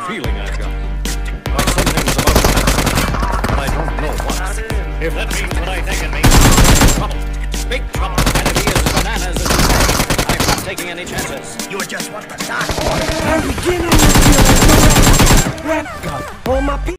feeling I've got. Like something's about to happen, but I don't know what. If that means what I think it means, trouble. Big trouble. And if he is bananas as you say, I'm not taking any chances. You just want the start. I'm beginning to feel like a rat. Rat gun. all my people.